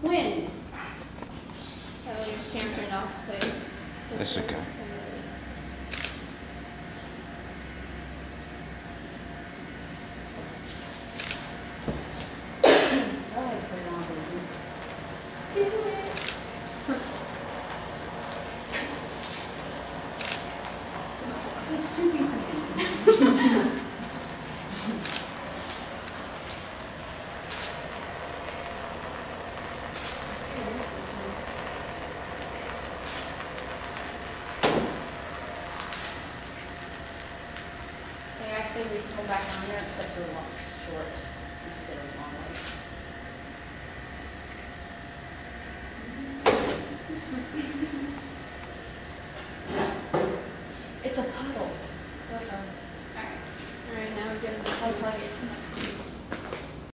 When? Oh, you just can't turn it off. It's okay. It's too May I say we can go back on there except for long, short instead of long ways? it's a puddle. That's all. All right. All right, now we're going to unplug it.